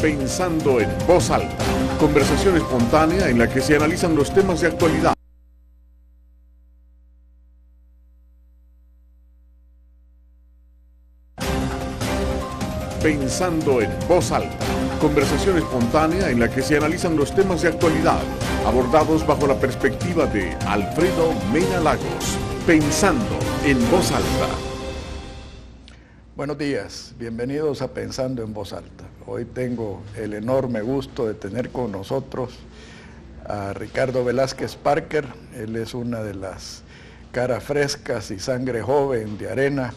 Pensando en voz alta. Conversación espontánea en la que se analizan los temas de actualidad. Pensando en voz alta. Conversación espontánea en la que se analizan los temas de actualidad, abordados bajo la perspectiva de Alfredo Mena Lagos. Pensando en voz alta. Buenos días, bienvenidos a Pensando en Voz Alta. Hoy tengo el enorme gusto de tener con nosotros a Ricardo Velázquez Parker. Él es una de las caras frescas y sangre joven de Arena.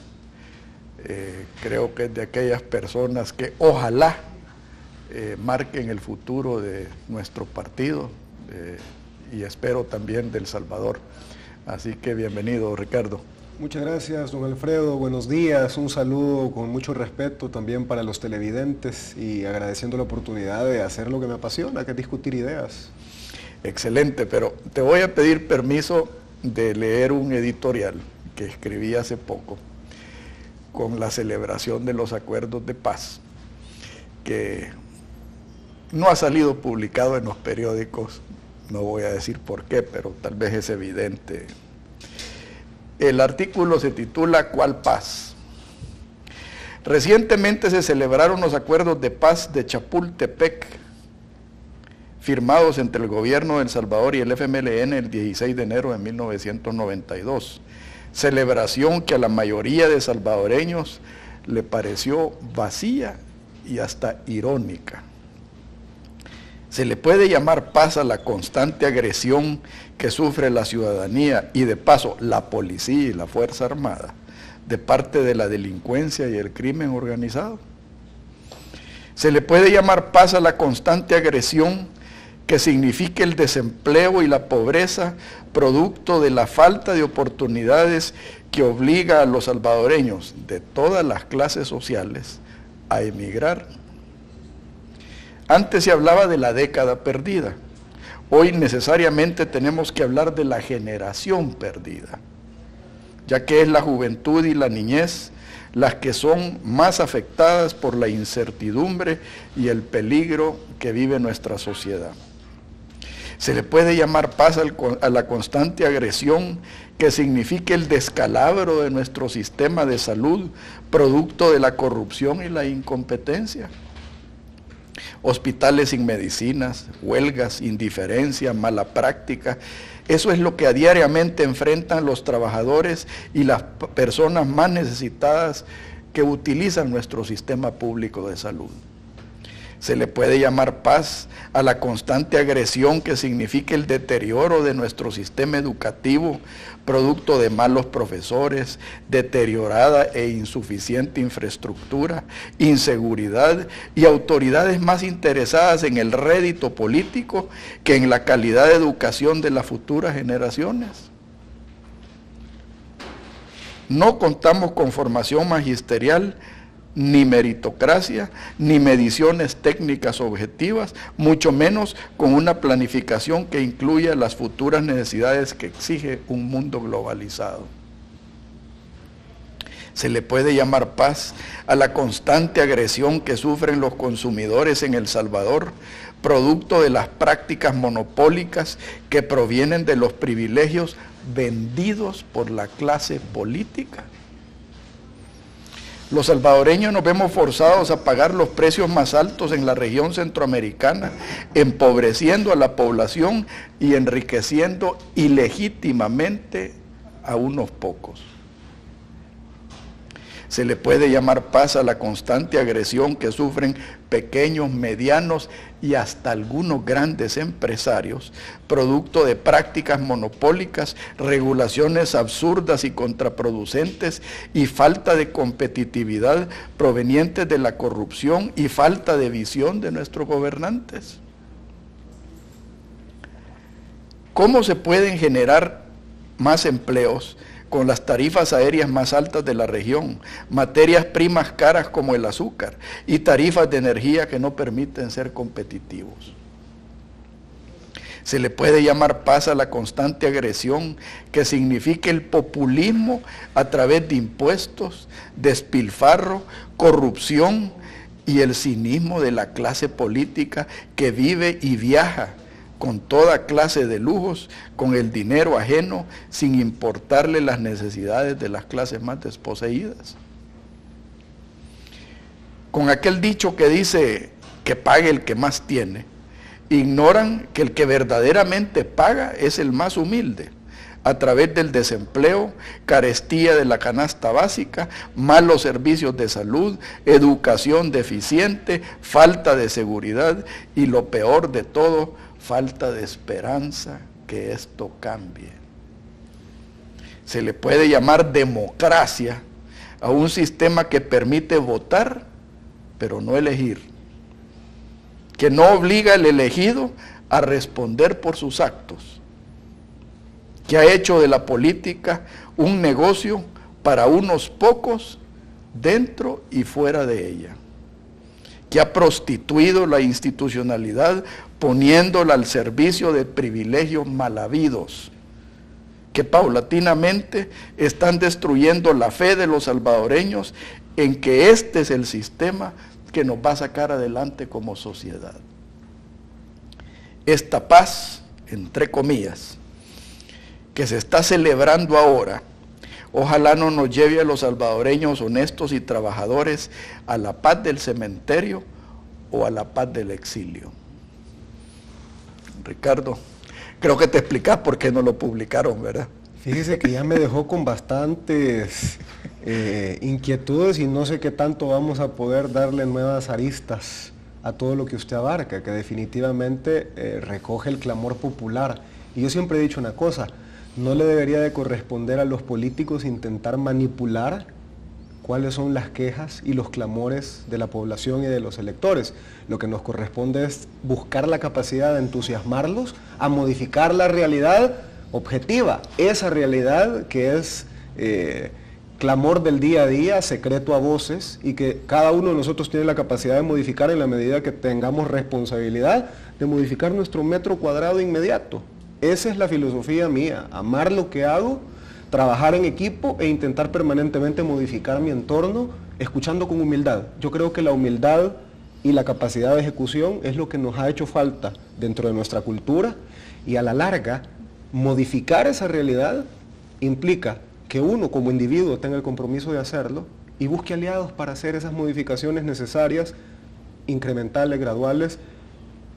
Eh, creo que es de aquellas personas que ojalá eh, marquen el futuro de nuestro partido eh, y espero también del Salvador. Así que bienvenido, Ricardo. Muchas gracias, don Alfredo. Buenos días. Un saludo con mucho respeto también para los televidentes y agradeciendo la oportunidad de hacer lo que me apasiona, que es discutir ideas. Excelente, pero te voy a pedir permiso de leer un editorial que escribí hace poco con la celebración de los acuerdos de paz, que no ha salido publicado en los periódicos, no voy a decir por qué, pero tal vez es evidente el artículo se titula ¿Cuál paz? Recientemente se celebraron los acuerdos de paz de Chapultepec, firmados entre el gobierno de El Salvador y el FMLN el 16 de enero de 1992. Celebración que a la mayoría de salvadoreños le pareció vacía y hasta irónica. Se le puede llamar paz a la constante agresión que sufre la ciudadanía y de paso la policía y la Fuerza Armada de parte de la delincuencia y el crimen organizado. Se le puede llamar paz a la constante agresión que signifique el desempleo y la pobreza producto de la falta de oportunidades que obliga a los salvadoreños de todas las clases sociales a emigrar antes se hablaba de la década perdida. Hoy necesariamente tenemos que hablar de la generación perdida, ya que es la juventud y la niñez las que son más afectadas por la incertidumbre y el peligro que vive nuestra sociedad. Se le puede llamar paz a la constante agresión que signifique el descalabro de nuestro sistema de salud, producto de la corrupción y la incompetencia hospitales sin medicinas, huelgas, indiferencia, mala práctica. Eso es lo que a diariamente enfrentan los trabajadores y las personas más necesitadas que utilizan nuestro sistema público de salud. Se le puede llamar paz a la constante agresión que significa el deterioro de nuestro sistema educativo, producto de malos profesores, deteriorada e insuficiente infraestructura, inseguridad y autoridades más interesadas en el rédito político que en la calidad de educación de las futuras generaciones. No contamos con formación magisterial ni meritocracia, ni mediciones técnicas objetivas, mucho menos con una planificación que incluya las futuras necesidades que exige un mundo globalizado. Se le puede llamar paz a la constante agresión que sufren los consumidores en El Salvador, producto de las prácticas monopólicas que provienen de los privilegios vendidos por la clase política. Los salvadoreños nos vemos forzados a pagar los precios más altos en la región centroamericana, empobreciendo a la población y enriqueciendo ilegítimamente a unos pocos. Se le puede llamar paz a la constante agresión que sufren pequeños, medianos y hasta algunos grandes empresarios, producto de prácticas monopólicas, regulaciones absurdas y contraproducentes y falta de competitividad provenientes de la corrupción y falta de visión de nuestros gobernantes. ¿Cómo se pueden generar más empleos con las tarifas aéreas más altas de la región, materias primas caras como el azúcar y tarifas de energía que no permiten ser competitivos. Se le puede llamar paz a la constante agresión que significa el populismo a través de impuestos, despilfarro, corrupción y el cinismo de la clase política que vive y viaja con toda clase de lujos, con el dinero ajeno, sin importarle las necesidades de las clases más desposeídas. Con aquel dicho que dice que pague el que más tiene, ignoran que el que verdaderamente paga es el más humilde a través del desempleo, carestía de la canasta básica, malos servicios de salud, educación deficiente, falta de seguridad y lo peor de todo, falta de esperanza que esto cambie. Se le puede llamar democracia a un sistema que permite votar, pero no elegir, que no obliga al elegido a responder por sus actos, que ha hecho de la política un negocio para unos pocos dentro y fuera de ella, que ha prostituido la institucionalidad poniéndola al servicio de privilegios malhabidos que paulatinamente están destruyendo la fe de los salvadoreños en que este es el sistema que nos va a sacar adelante como sociedad. Esta paz, entre comillas, que se está celebrando ahora, ojalá no nos lleve a los salvadoreños honestos y trabajadores a la paz del cementerio o a la paz del exilio. Ricardo, creo que te explicas por qué no lo publicaron, ¿verdad? Fíjese que ya me dejó con bastantes eh, inquietudes y no sé qué tanto vamos a poder darle nuevas aristas a todo lo que usted abarca, que definitivamente eh, recoge el clamor popular. Y yo siempre he dicho una cosa, no le debería de corresponder a los políticos intentar manipular cuáles son las quejas y los clamores de la población y de los electores. Lo que nos corresponde es buscar la capacidad de entusiasmarlos a modificar la realidad objetiva, esa realidad que es eh, clamor del día a día, secreto a voces, y que cada uno de nosotros tiene la capacidad de modificar en la medida que tengamos responsabilidad de modificar nuestro metro cuadrado inmediato. Esa es la filosofía mía, amar lo que hago trabajar en equipo e intentar permanentemente modificar mi entorno, escuchando con humildad. Yo creo que la humildad y la capacidad de ejecución es lo que nos ha hecho falta dentro de nuestra cultura y a la larga modificar esa realidad implica que uno como individuo tenga el compromiso de hacerlo y busque aliados para hacer esas modificaciones necesarias, incrementales, graduales.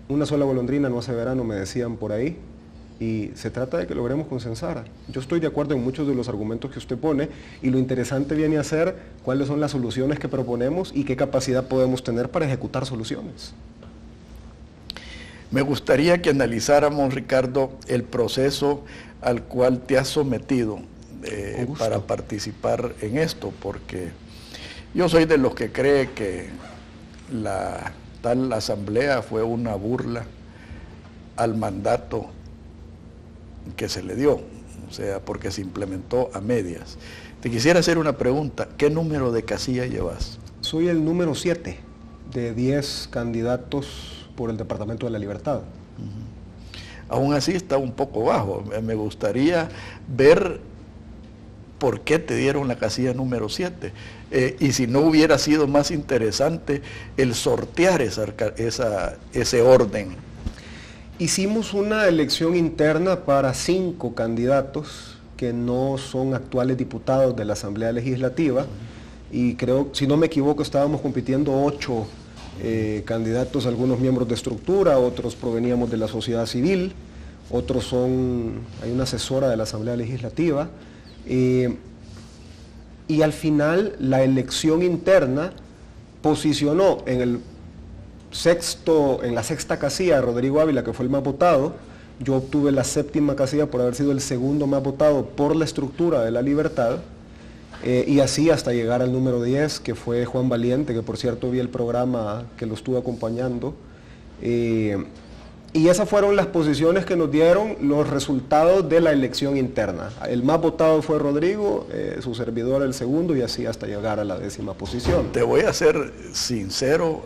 Una sola golondrina no hace verano, me decían por ahí, y se trata de que logremos consensar. Yo estoy de acuerdo en muchos de los argumentos que usted pone y lo interesante viene a ser cuáles son las soluciones que proponemos y qué capacidad podemos tener para ejecutar soluciones. Me gustaría que analizáramos, Ricardo, el proceso al cual te has sometido eh, para participar en esto, porque yo soy de los que cree que la tal asamblea fue una burla al mandato que se le dio, o sea, porque se implementó a medias. Te quisiera hacer una pregunta, ¿qué número de casilla llevas? Soy el número 7 de 10 candidatos por el Departamento de la Libertad. Aún así está un poco bajo. Me gustaría ver por qué te dieron la casilla número 7. Eh, y si no hubiera sido más interesante el sortear esa, ese orden Hicimos una elección interna para cinco candidatos que no son actuales diputados de la Asamblea Legislativa y creo, si no me equivoco, estábamos compitiendo ocho eh, candidatos, algunos miembros de estructura, otros proveníamos de la sociedad civil, otros son, hay una asesora de la Asamblea Legislativa. Eh, y al final la elección interna posicionó en el sexto, en la sexta casilla Rodrigo Ávila, que fue el más votado, yo obtuve la séptima casilla por haber sido el segundo más votado por la estructura de la libertad, eh, y así hasta llegar al número 10, que fue Juan Valiente, que por cierto vi el programa que lo estuvo acompañando. Eh, y esas fueron las posiciones que nos dieron los resultados de la elección interna. El más votado fue Rodrigo, eh, su servidor el segundo y así hasta llegar a la décima posición. Te voy a ser sincero,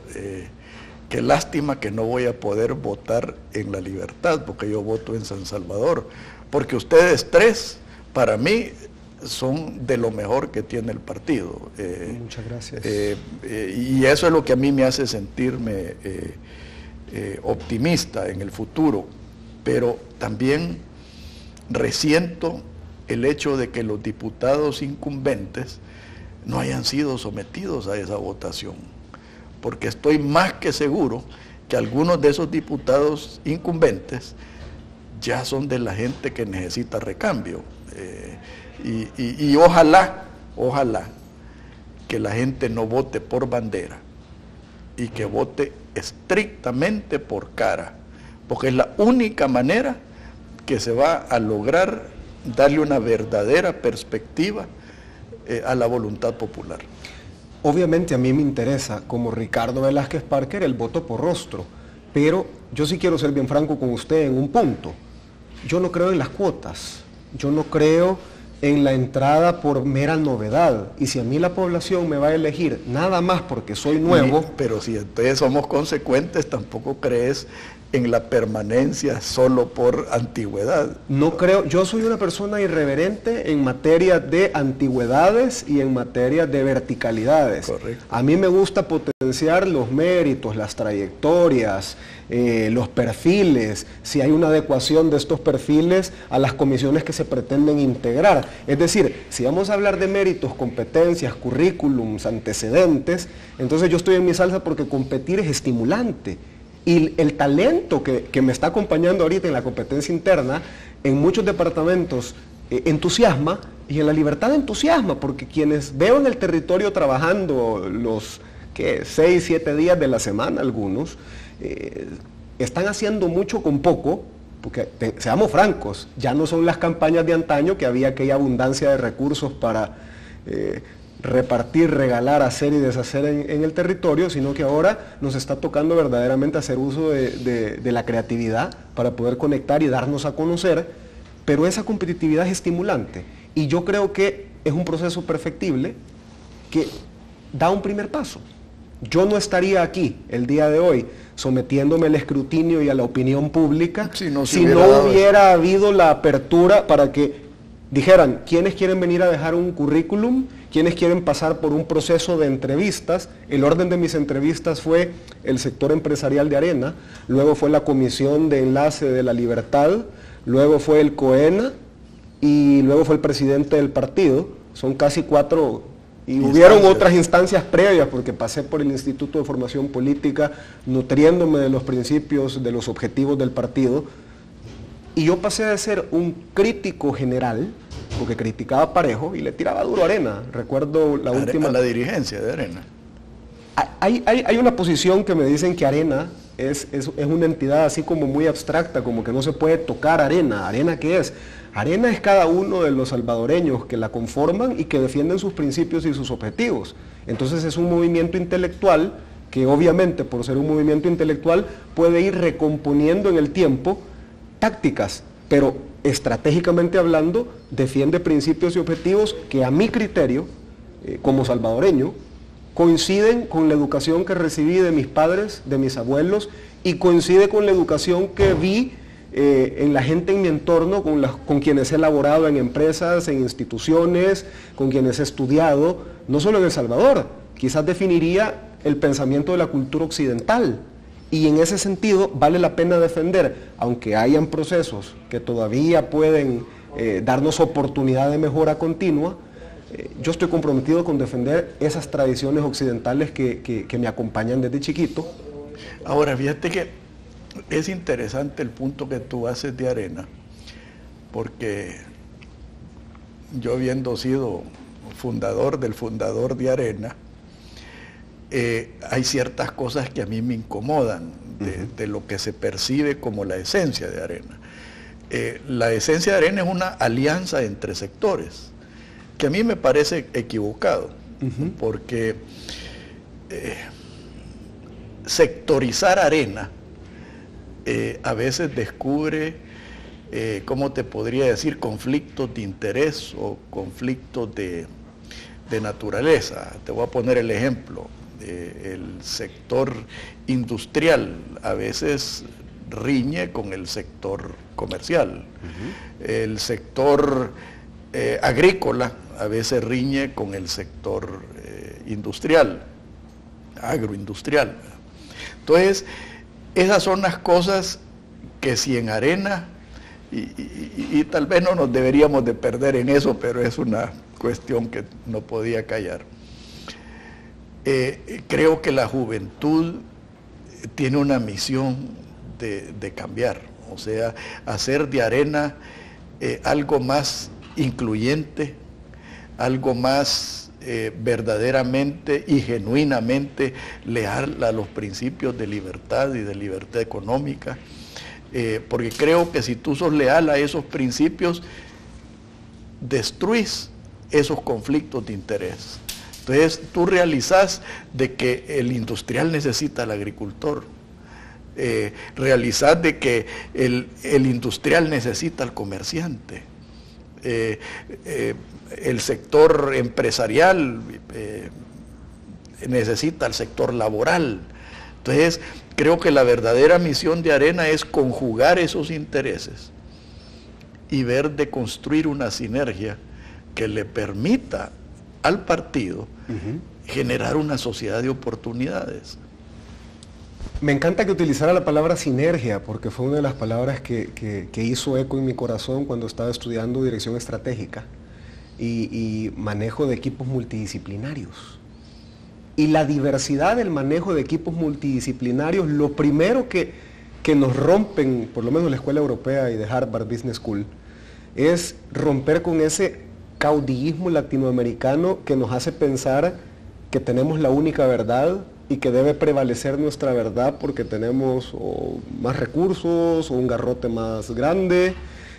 Qué lástima que no voy a poder votar en la libertad, porque yo voto en San Salvador. Porque ustedes tres, para mí, son de lo mejor que tiene el partido. Muchas gracias. y eso es lo que a mí me hace sentirme optimista en el futuro, pero también resiento el hecho de que los diputados incumbentes no hayan sido sometidos a esa votación, porque estoy más que seguro que algunos de esos diputados incumbentes ya son de la gente que necesita recambio. Eh, y, ojalá, ojalá que la gente no vote por bandera y que vote estrictamente por cara, porque es la única manera que se va a lograr darle una verdadera perspectiva eh, a la voluntad popular. Obviamente a mí me interesa, como Ricardo Velázquez Parker, el voto por rostro, pero yo sí quiero ser bien franco con usted en un punto. Yo no creo en las cuotas, yo no creo en la entrada por mera novedad. Y si a mí la población me va a elegir nada más porque soy nuevo... pero si entonces somos consecuentes, tampoco crees en la permanencia solo por antigüedad. No creo, yo soy una persona irreverente en materia de antigüedades y en materia de verticalidades. Correcto. A mí me gusta potenciar los méritos, las trayectorias, eh, los perfiles, si hay una adecuación de estos perfiles a las comisiones que se pretenden integrar. Es decir, si vamos a hablar de méritos, competencias, currículums, antecedentes, entonces yo estoy en mi salsa porque competir es estimulante y el talento que, me está acompañando ahorita en la competencia interna, en muchos departamentos eh, entusiasma y en la libertad entusiasma, porque quienes veo en el territorio trabajando los que seis, siete días de la semana algunos, eh, están haciendo mucho con poco, porque seamos francos, ya no son las campañas de antaño que había aquella abundancia de recursos para eh, repartir, regalar, hacer y deshacer en, el territorio, sino que ahora nos está tocando verdaderamente hacer uso de, la creatividad para poder conectar y darnos a conocer, pero esa competitividad es estimulante. Y yo creo que es un proceso perfectible que da un primer paso. Yo no estaría aquí el día de hoy sometiéndome al escrutinio y a la opinión pública si no, hubiera habido la apertura para que dijeran quiénes quieren venir a dejar un currículum quienes quieren pasar por un proceso de entrevistas. El orden de mis entrevistas fue el sector empresarial de Arena, luego fue la Comisión de Enlace de la Libertad, luego fue el COENA y luego fue el presidente del partido. Son casi cuatro y hubieron otras instancias previas porque pasé por el Instituto de Formación Política nutriéndome de los principios, de los objetivos del partido. Y yo pasé de ser un crítico general porque criticaba parejo y le tiraba duro Arena. Recuerdo la última... la dirigencia de Arena. Hay, una posición que me dicen que Arena es, es, una entidad así como muy abstracta, como que no se puede tocar Arena. ¿Arena qué es? Arena es cada uno de los salvadoreños que la conforman y que defienden sus principios y sus objetivos. Entonces es un movimiento intelectual que obviamente por ser un movimiento intelectual puede ir recomponiendo en el tiempo tácticas, pero estratégicamente hablando, defiende principios y objetivos que a mi criterio, eh, como salvadoreño, coinciden con la educación que recibí de mis padres, de mis abuelos, y coincide con la educación que vi eh, en la gente en mi entorno, con, con quienes he laborado en empresas, en instituciones, con quienes he estudiado, no solo en El Salvador, quizás definiría el pensamiento de la cultura occidental, y en ese sentido vale la pena defender, aunque hayan procesos que todavía pueden eh, darnos oportunidad de mejora continua, eh, yo estoy comprometido con defender esas tradiciones occidentales que, me acompañan desde chiquito. Ahora, fíjate que es interesante el punto que tú haces de arena, porque yo habiendo sido fundador del fundador de arena, eh, hay ciertas cosas que a mí me incomodan de, lo que se percibe como la esencia de arena. Eh, la esencia de arena es una alianza entre sectores, que a mí me parece equivocado, porque eh, sectorizar arena a veces descubre, ¿cómo te podría decir?, conflictos de interés o conflictos de, de naturaleza. Te voy a poner el ejemplo el sector industrial a veces riñe con el sector comercial. El sector eh, agrícola a veces riñe con el sector eh, industrial, agroindustrial. Entonces, esas son las cosas que si en arena, y, tal vez no nos deberíamos de perder en eso, pero es una cuestión que no podía callar. Eh, creo que la juventud tiene una misión de, cambiar, o sea, hacer de arena eh, algo más incluyente, algo más eh, verdaderamente y genuinamente leal a los principios de libertad y de libertad económica, porque creo que si tú sos leal a esos principios, destruís esos conflictos de interés. Entonces tú realizás de que el industrial necesita al agricultor, eh, de que el, industrial necesita al comerciante, eh, eh, el sector empresarial necesita al sector laboral. Entonces, creo que la verdadera misión de Arena es conjugar esos intereses y ver de construir una sinergia que le permita al partido generar una sociedad de oportunidades. Me encanta que utilizara la palabra sinergia, porque fue una de las palabras que, hizo eco en mi corazón cuando estaba estudiando dirección estratégica y, manejo de equipos multidisciplinarios. Y la diversidad del manejo de equipos multidisciplinarios, lo primero que, que nos rompen, por lo menos la Escuela Europea y de Harvard Business School, es romper con ese caudillismo latinoamericano que nos hace pensar que tenemos la única verdad y que debe prevalecer nuestra verdad porque tenemos más recursos o un garrote más grande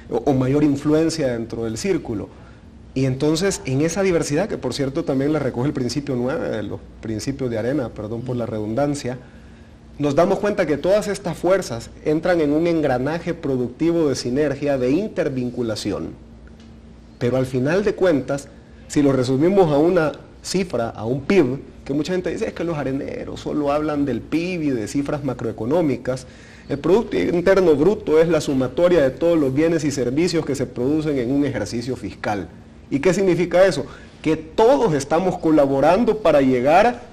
o, mayor influencia dentro del círculo. Y entonces en esa diversidad, que por cierto también la recoge el principio 9 de los principios de arena, perdón por la redundancia, nos damos cuenta que todas estas fuerzas entran en un engranaje productivo de sinergia, de intervinculación. Pero al final de cuentas, si lo resumimos a una cifra, a un PIB, que mucha gente dice es que los areneros solo hablan del PIB y de cifras macroeconómicas. El Producto Interno Bruto es la sumatoria de todos los bienes y servicios que se producen en un ejercicio fiscal. ¿Y qué significa eso? Que todos estamos colaborando para llegar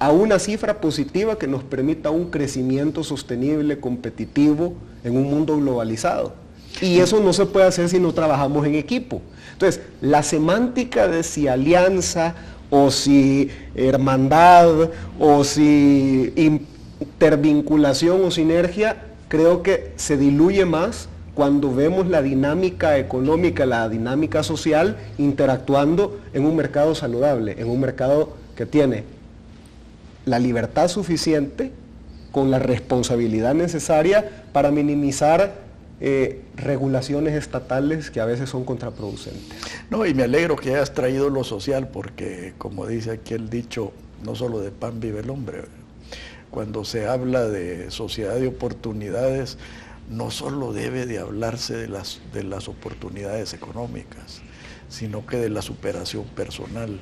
a una cifra positiva que nos permita un crecimiento sostenible, competitivo en un mundo globalizado. Y eso no se puede hacer si no trabajamos en equipo. Entonces, la semántica de si alianza o si hermandad, o si intervinculación o sinergia, creo que se diluye más cuando vemos la dinámica económica, la dinámica social interactuando en un mercado saludable, en un mercado que tiene la libertad suficiente con la responsabilidad necesaria para minimizar eh, regulaciones estatales que a veces son contraproducentes. No, y me alegro que hayas traído lo social porque, como dice aquí el dicho, no solo de pan vive el hombre. Cuando se habla de sociedad de oportunidades, no solo debe de hablarse de las, de las oportunidades económicas, sino que de la superación personal,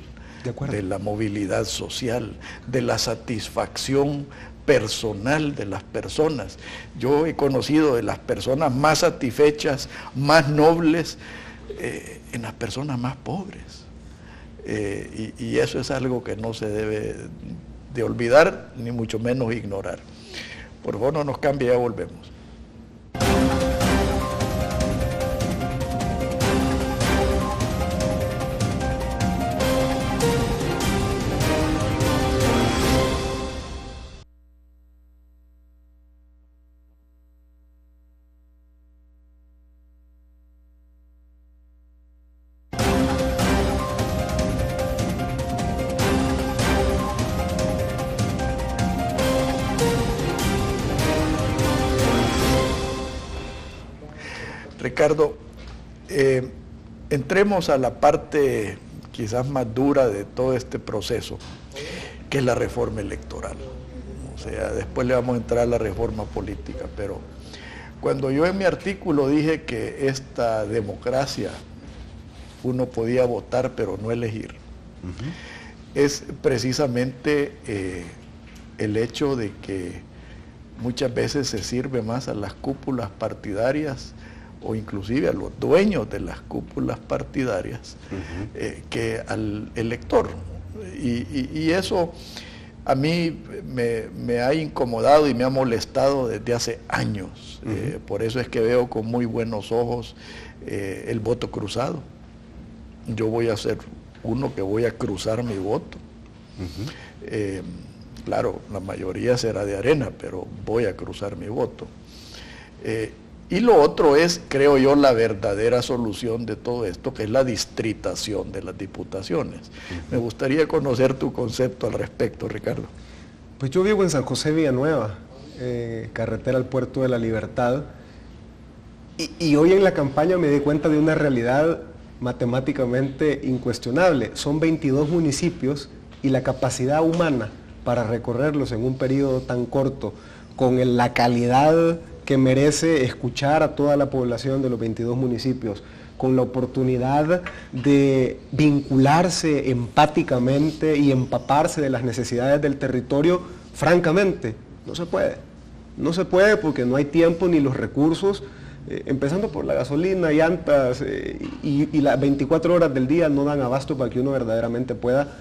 de la movilidad social, de la satisfacción personal de las personas. Yo he conocido de las personas más satisfechas, más nobles, eh, en las personas más pobres. Eh, y, y, eso es algo que no se debe de olvidar, ni mucho menos ignorar. Por favor, no nos cambie, ya volvemos. Ricardo, eh, entremos a la parte quizás más dura de todo este proceso, que es la reforma electoral. O sea, después le vamos a entrar a la reforma política, pero cuando yo en mi artículo dije que esta democracia uno podía votar pero no elegir, es precisamente eh, el hecho de que muchas veces se sirve más a las cúpulas partidarias o inclusive a los dueños de las cúpulas partidarias eh, que al elector. Y, eso a mí me, ha incomodado y me ha molestado desde hace años. Eh, por eso es que veo con muy buenos ojos eh, el voto cruzado. Yo voy a ser uno que voy a cruzar mi voto. claro, la mayoría será de arena, pero voy a cruzar mi voto. Y lo otro es, creo yo, la verdadera solución de todo esto, que es la distritación de las diputaciones. Me gustaría conocer tu concepto al respecto, Ricardo. Pues yo vivo en San José Villanueva, eh, carretera al puerto de la Libertad, y, hoy en la campaña me di cuenta de una realidad matemáticamente incuestionable. Son 22 municipios y la capacidad humana para recorrerlos en un periodo tan corto, con la calidad que merece escuchar a toda la población de los 22 municipios con la oportunidad de vincularse empáticamente y empaparse de las necesidades del territorio, francamente, no se puede. No se puede porque no hay tiempo ni los recursos, eh, empezando por la gasolina, llantas eh, y, y las 24 horas del día no dan abasto para que uno verdaderamente pueda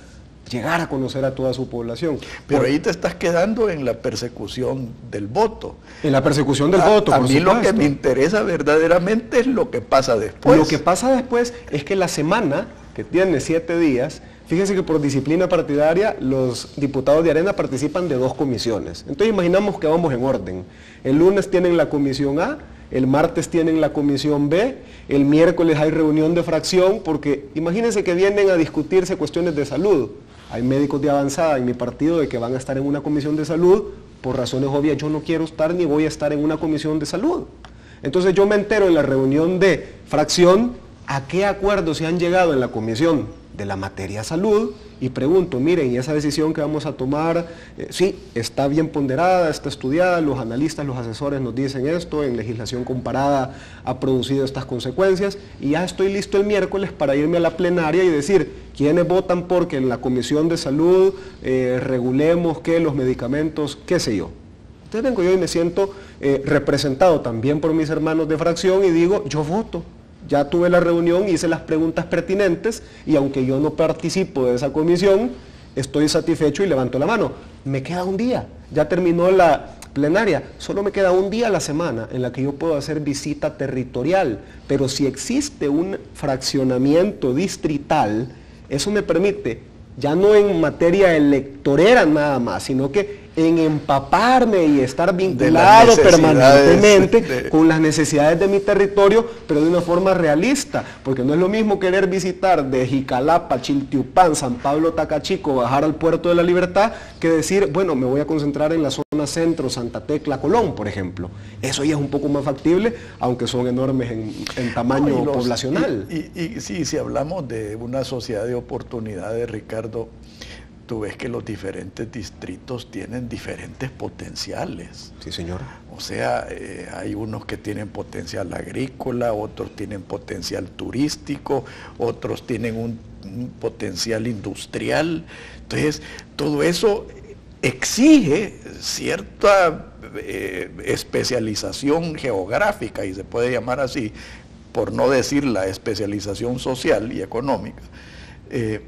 llegar a conocer a toda su población. Pero ahí te estás quedando en la persecución del voto. En la persecución del voto. A mí lo que me interesa verdaderamente es lo que pasa después. Lo que pasa después es que la semana, que tiene siete días, fíjense que por disciplina partidaria los diputados de Arena participan de dos comisiones. Entonces imaginamos que vamos en orden. El lunes tienen la comisión A, el martes tienen la comisión B, el miércoles hay reunión de fracción, porque imagínense que vienen a discutirse cuestiones de salud hay médicos de avanzada en mi partido de que van a estar en una comisión de salud, por razones obvias yo no quiero estar ni voy a estar en una comisión de salud. Entonces yo me entero en la reunión de fracción a qué acuerdos se han llegado en la comisión de la materia salud y pregunto, miren, ¿y esa decisión que vamos a tomar, eh, sí, está bien ponderada, está estudiada, los analistas, los asesores nos dicen esto, en legislación comparada ha producido estas consecuencias, y ya estoy listo el miércoles para irme a la plenaria y decir, ¿quiénes votan porque en la Comisión de Salud eh, regulemos que los medicamentos, qué sé yo? Entonces vengo yo y me siento eh, representado también por mis hermanos de fracción y digo, yo voto ya tuve la reunión, hice las preguntas pertinentes y aunque yo no participo de esa comisión, estoy satisfecho y levanto la mano. Me queda un día, ya terminó la plenaria, solo me queda un día a la semana en la que yo puedo hacer visita territorial, pero si existe un fraccionamiento distrital, eso me permite, ya no en materia electorera nada más, sino que en empaparme y estar vinculado permanentemente con las necesidades de mi territorio, pero de una forma realista, porque no es lo mismo querer visitar de Jicalapa, Chiltiupán, San Pablo, Tacachico, bajar al puerto de la Libertad, que decir, bueno, me voy a concentrar en la zona centro, Santa Tecla, Colón, por ejemplo. Eso ya es un poco más factible, aunque son enormes en, tamaño poblacional. Y, y sí, si hablamos de una sociedad de oportunidades, Ricardo, tú ves que los diferentes distritos tienen diferentes potenciales. Sí, señor. O sea, eh, hay unos que tienen potencial agrícola, otros tienen potencial turístico, otros tienen un, potencial industrial. Entonces, todo eso exige cierta eh, especialización geográfica, y se puede llamar así, por no decir la especialización social y económica. Eh,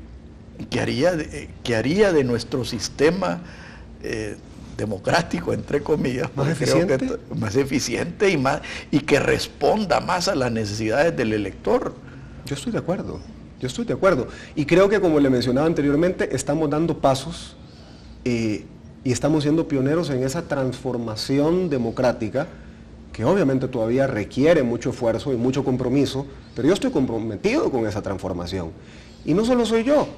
que haría, de, que haría de nuestro sistema eh, democrático, entre comillas, más eficiente, más eficiente y, más, y que responda más a las necesidades del elector. Yo estoy de acuerdo, yo estoy de acuerdo. Y creo que como le mencionaba anteriormente, estamos dando pasos eh, y estamos siendo pioneros en esa transformación democrática que obviamente todavía requiere mucho esfuerzo y mucho compromiso, pero yo estoy comprometido con esa transformación. Y no solo soy yo,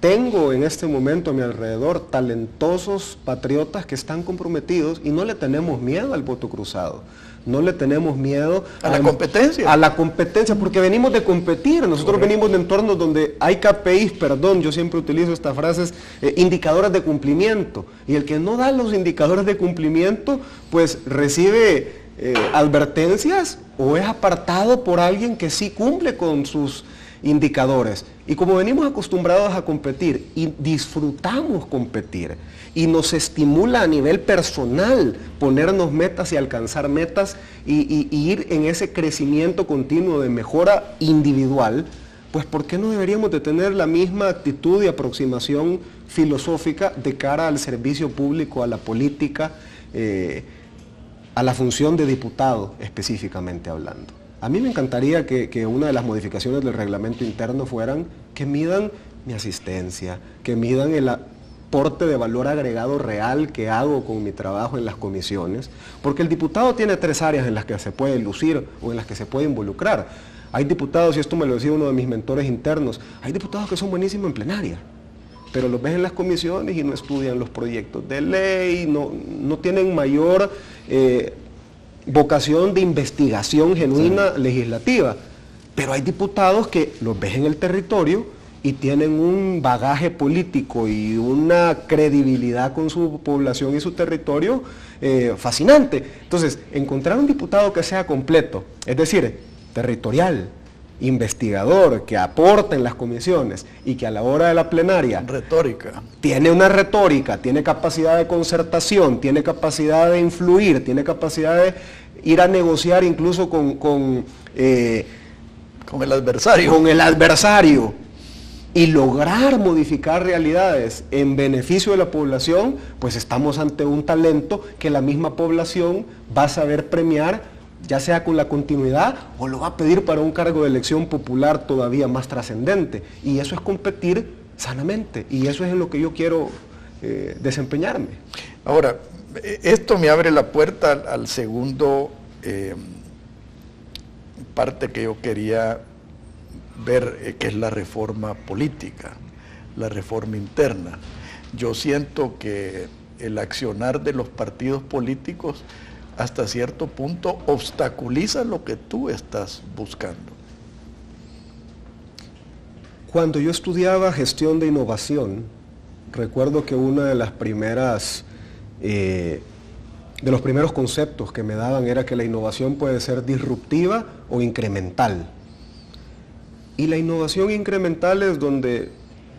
tengo en este momento a mi alrededor talentosos patriotas que están comprometidos y no le tenemos miedo al voto cruzado. No le tenemos miedo a, la competencia. A la competencia, porque venimos de competir. Nosotros venimos de entornos donde hay KPIs, perdón, yo siempre utilizo estas frases, eh, indicadores de cumplimiento. Y el que no da los indicadores de cumplimiento, pues recibe eh, advertencias o es apartado por alguien que sí cumple con sus indicadores. Y como venimos acostumbrados a competir y disfrutamos competir y nos estimula a nivel personal ponernos metas y alcanzar metas y, ir en ese crecimiento continuo de mejora individual, pues ¿por qué no deberíamos de tener la misma actitud y aproximación filosófica de cara al servicio público, a la política, eh, a la función de diputado específicamente hablando? A mí me encantaría que, una de las modificaciones del reglamento interno fueran que midan mi asistencia, que midan el aporte de valor agregado real que hago con mi trabajo en las comisiones, porque el diputado tiene tres áreas en las que se puede lucir o en las que se puede involucrar. Hay diputados, y esto me lo decía uno de mis mentores internos, hay diputados que son buenísimos en plenaria, pero los ves en las comisiones y no estudian los proyectos de ley, no, no tienen mayor eh, vocación de investigación genuina legislativa. Pero hay diputados que los ves en el territorio y tienen un bagaje político y una credibilidad con su población y su territorio eh, fascinante. Entonces, encontrar un diputado que sea completo, es decir, territorial, investigador, que aporta en las comisiones y que a la hora de la plenaria... Retórica. Tiene una retórica, tiene capacidad de concertación, tiene capacidad de influir, tiene capacidad de ir a negociar incluso con... Con, eh, con el adversario. Con el adversario. Y lograr modificar realidades en beneficio de la población, pues estamos ante un talento que la misma población va a saber premiar ya sea con la continuidad o lo va a pedir para un cargo de elección popular todavía más trascendente. Y eso es competir sanamente. Y eso es en lo que yo quiero eh, desempeñarme. Ahora, esto me abre la puerta al, segundo eh, parte que yo quería ver, eh, que es la reforma política, la reforma interna. Yo siento que el accionar de los partidos políticos hasta cierto punto obstaculiza lo que tú estás buscando. Cuando yo estudiaba gestión de innovación, recuerdo que una de las primeras, eh, de los primeros conceptos que me daban era que la innovación puede ser disruptiva o incremental. Y la innovación incremental es donde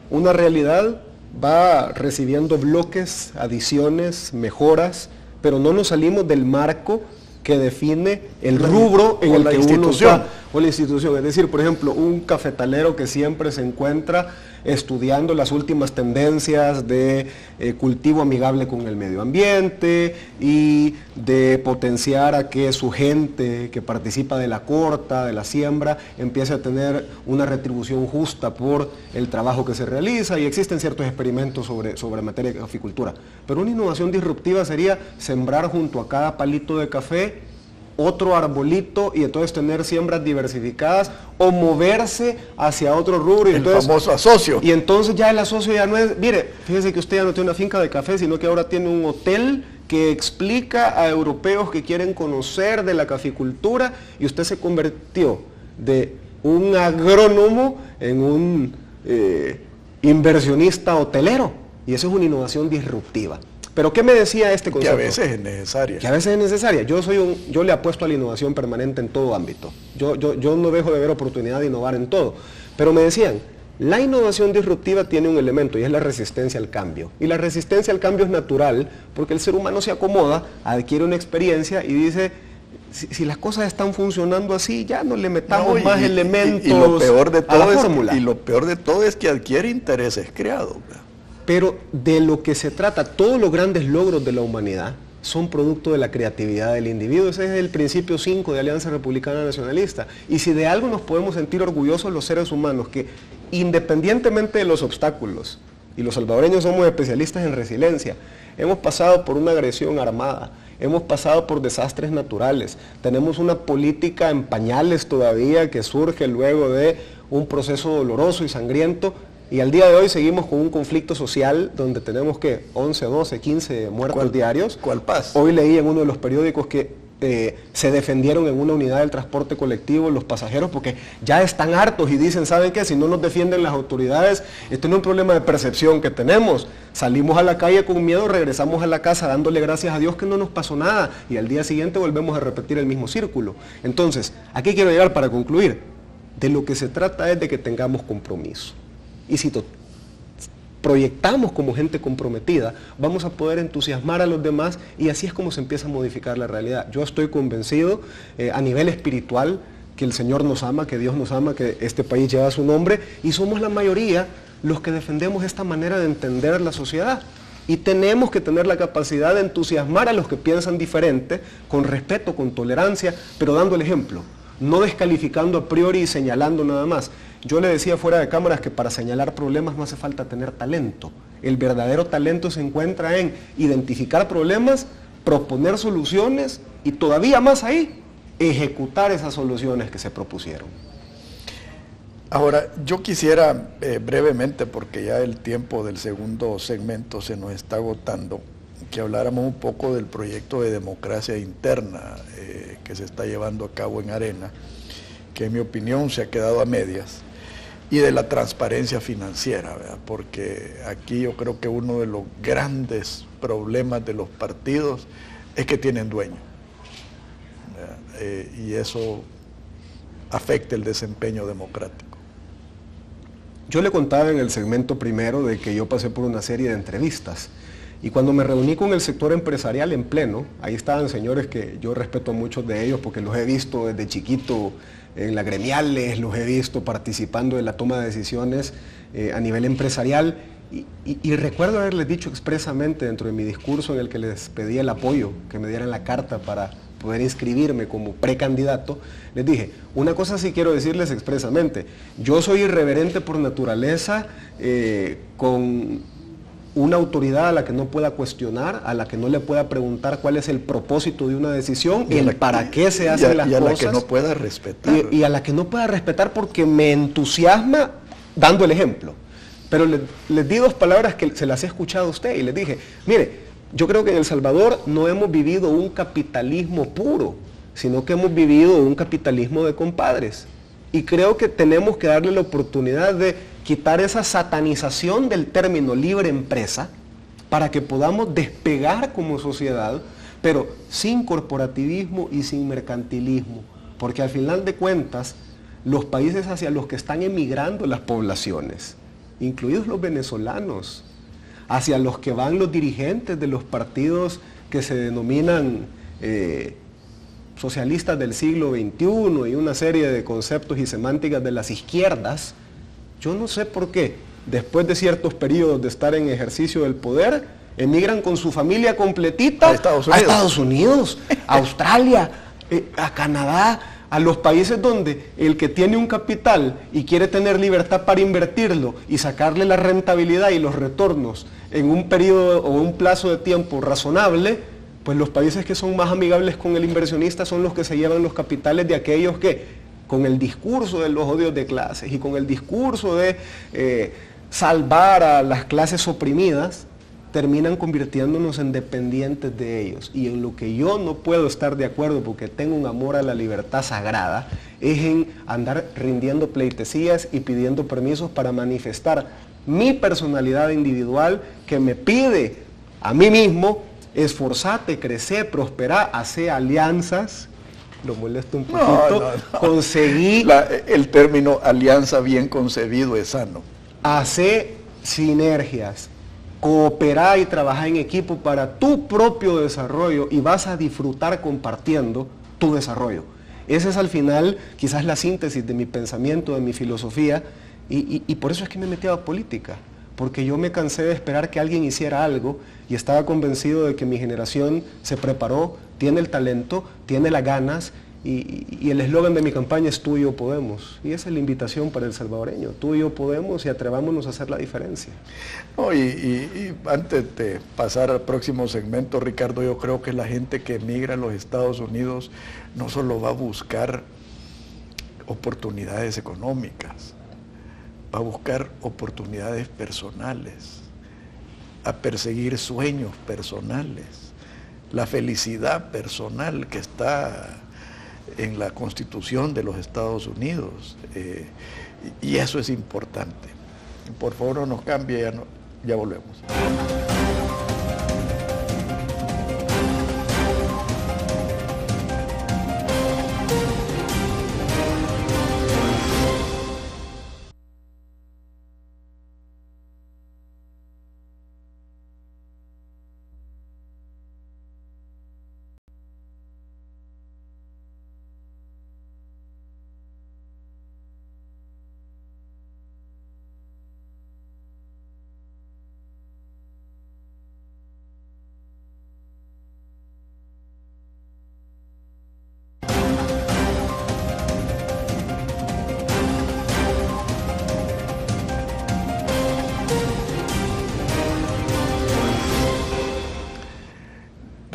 una realidad va recibiendo bloques, adiciones, mejoras, pero no nos salimos del marco que define el rubro en el que institución. uno o la institución. Es decir, por ejemplo, un cafetalero que siempre se encuentra estudiando las últimas tendencias de eh, cultivo amigable con el medio ambiente y de potenciar a que su gente que participa de la corta, de la siembra, empiece a tener una retribución justa por el trabajo que se realiza y existen ciertos experimentos sobre, sobre materia de caficultura. Pero una innovación disruptiva sería sembrar junto a cada palito de café otro arbolito y entonces tener siembras diversificadas o moverse hacia otro rubro. Y el famoso asocio. Y entonces ya el asocio ya no es, mire, fíjese que usted ya no tiene una finca de café, sino que ahora tiene un hotel que explica a europeos que quieren conocer de la caficultura y usted se convirtió de un agrónomo en un eh, inversionista hotelero. Y eso es una innovación disruptiva. Pero ¿qué me decía este concepto? Que a veces es necesaria. Que a veces es necesaria. Yo, soy un, yo le apuesto a la innovación permanente en todo ámbito. Yo, yo, yo no dejo de ver oportunidad de innovar en todo. Pero me decían, la innovación disruptiva tiene un elemento y es la resistencia al cambio. Y la resistencia al cambio es natural porque el ser humano se acomoda, adquiere una experiencia y dice, si, las cosas están funcionando así, ya no le metamos más elementos y, lo peor de todo Es, y lo peor de todo es que adquiere intereses creados. Pero de lo que se trata, todos los grandes logros de la humanidad son producto de la creatividad del individuo. Ese es el principio 5 de Alianza Republicana Nacionalista. Y si de algo nos podemos sentir orgullosos los seres humanos, que independientemente de los obstáculos, y los salvadoreños somos especialistas en resiliencia, hemos pasado por una agresión armada, hemos pasado por desastres naturales, tenemos una política en pañales todavía que surge luego de un proceso doloroso y sangriento y al día de hoy seguimos con un conflicto social donde tenemos que 11, 12, 15 muertos diarios. ¿Cuál paz? Hoy leí en uno de los periódicos que eh, se defendieron en una unidad del transporte colectivo los pasajeros porque ya están hartos y dicen, ¿saben qué? Si no nos defienden las autoridades, esto no es un problema de percepción que tenemos. Salimos a la calle con miedo, regresamos a la casa dándole gracias a Dios que no nos pasó nada y al día siguiente volvemos a repetir el mismo círculo. Entonces, ¿a qué quiero llegar para concluir? De lo que se trata es de que tengamos compromiso. Y si proyectamos como gente comprometida, vamos a poder entusiasmar a los demás y así es como se empieza a modificar la realidad. Yo estoy convencido eh, a nivel espiritual que el Señor nos ama, que Dios nos ama, que este país lleva su nombre y somos la mayoría los que defendemos esta manera de entender la sociedad. Y tenemos que tener la capacidad de entusiasmar a los que piensan diferente, con respeto, con tolerancia, pero dando el ejemplo, no descalificando a priori y señalando nada más. Yo le decía fuera de cámaras que para señalar problemas no hace falta tener talento. El verdadero talento se encuentra en identificar problemas, proponer soluciones y todavía más ahí, ejecutar esas soluciones que se propusieron. Ahora, yo quisiera eh, brevemente, porque ya el tiempo del segundo segmento se nos está agotando, que habláramos un poco del proyecto de democracia interna eh, que se está llevando a cabo en Arena, que en mi opinión se ha quedado a medias y de la transparencia financiera, porque aquí yo creo que uno de los grandes problemas de los partidos es que tienen dueño. Eh, y eso afecta el desempeño democrático. Yo le contaba en el segmento primero de que yo pasé por una serie de entrevistas y cuando me reuní con el sector empresarial en pleno, ahí estaban señores que yo respeto a muchos de ellos porque los he visto desde chiquito en las gremiales, los he visto participando en la toma de decisiones eh, a nivel empresarial. Y, recuerdo haberles dicho expresamente dentro de mi discurso en el que les pedí el apoyo, que me dieran la carta para poder inscribirme como precandidato, les dije, una cosa sí quiero decirles expresamente, yo soy irreverente por naturaleza, eh, con una autoridad a la que no pueda cuestionar, a la que no le pueda preguntar cuál es el propósito de una decisión y el para qué se hacen las cosas. Y a la que no pueda respetar. Y, a la que no pueda respetar porque me entusiasma dando el ejemplo. Pero les di dos palabras que se las he escuchado a usted y les dije, mire, yo creo que en El Salvador no hemos vivido un capitalismo puro, sino que hemos vivido un capitalismo de compadres. Y creo que tenemos que darle la oportunidad de quitar esa satanización del término libre empresa para que podamos despegar como sociedad, pero sin corporativismo y sin mercantilismo, porque al final de cuentas, los países hacia los que están emigrando las poblaciones, incluidos los venezolanos, hacia los que van los dirigentes de los partidos que se denominan eh, socialistas del siglo XXI y una serie de conceptos y semánticas de las izquierdas, yo no sé por qué, después de ciertos periodos de estar en ejercicio del poder, emigran con su familia completita a Estados Unidos, a, Australia, eh, a Canadá, a los países donde el que tiene un capital y quiere tener libertad para invertirlo y sacarle la rentabilidad y los retornos en un periodo o un plazo de tiempo razonable, pues los países que son más amigables con el inversionista son los que se llevan los capitales de aquellos que con el discurso de los odios de clases y con el discurso de eh, salvar a las clases oprimidas, terminan convirtiéndonos en dependientes de ellos. Y en lo que yo no puedo estar de acuerdo porque tengo un amor a la libertad sagrada, es en andar rindiendo pleitesías y pidiendo permisos para manifestar mi personalidad individual que me pide a mí mismo esforzarte, crecer, prosperar, hacer alianzas lo molesto un poquito, conseguí... el término alianza bien concebido es sano. Hacer sinergias, cooperar y trabajar en equipo para tu propio desarrollo y vas a disfrutar compartiendo tu desarrollo. Esa es al final quizás la síntesis de mi pensamiento, de mi filosofía, y, y por eso es que me metí a la política, porque yo me cansé de esperar que alguien hiciera algo y estaba convencido de que mi generación se preparó, tiene el talento, tiene las ganas y, el eslogan de mi campaña es tú y yo podemos. Y esa es la invitación para el salvadoreño. Tú y yo podemos y atrevámonos a hacer la diferencia. y, antes de pasar al próximo segmento, Ricardo, yo creo que la gente que emigra a los Estados Unidos no solo va a buscar oportunidades económicas, va a buscar oportunidades personales, a perseguir sueños personales la felicidad personal que está en la constitución de los Estados Unidos. Eh, y eso es importante. Por favor no nos cambie, ya, ya volvemos.